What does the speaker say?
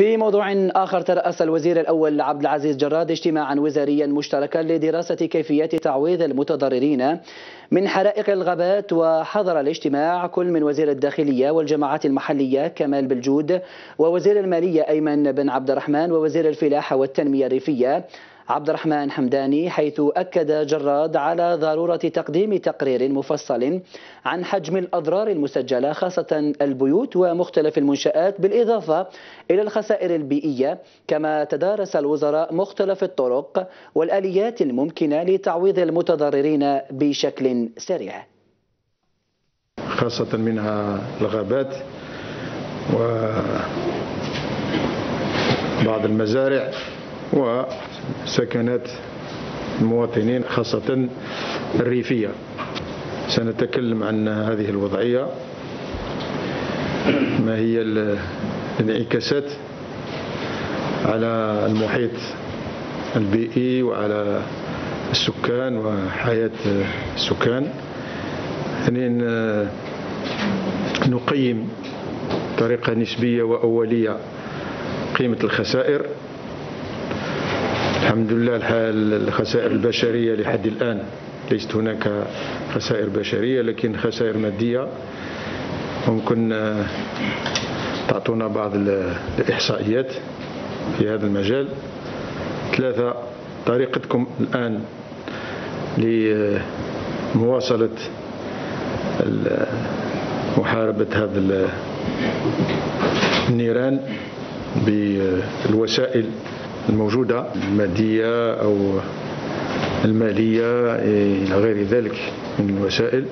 في موضوع آخر ترأس الوزير الأول عبد العزيز جراد اجتماعا وزاريا مشتركا لدراسة كيفية تعويض المتضررين من حرائق الغابات وحضر الاجتماع كل من وزير الداخلية والجماعات المحلية كمال بالجود ووزير المالية أيمن بن عبد الرحمن ووزير الفلاحة والتنمية الريفية عبد الرحمن حمداني حيث أكد جراد على ضرورة تقديم تقرير مفصل عن حجم الأضرار المسجلة خاصة البيوت ومختلف المنشآت بالإضافة إلى الخسائر البيئية كما تدارس الوزراء مختلف الطرق والآليات الممكنة لتعويض المتضررين بشكل سريع. خاصة منها الغابات وبعض المزارع. وسكنات المواطنين خاصة الريفية. سنتكلم عن هذه الوضعية. ما هي الانعكاسات على المحيط البيئي وعلى السكان وحياة السكان. ثانيا نقيم بطريقة نسبية وأولية قيمة الخسائر. الحمد لله الحال الخسائر البشرية لحد الآن ليست هناك خسائر بشرية لكن خسائر مادية ممكن آه، تعطونا بعض الإحصائيات في هذا المجال. ثلاثة طريقتكم الآن لمواصلة محاربة هذا النيران بالوسائل الموجودة المادية أو المالية إلى غير ذلك من الوسائل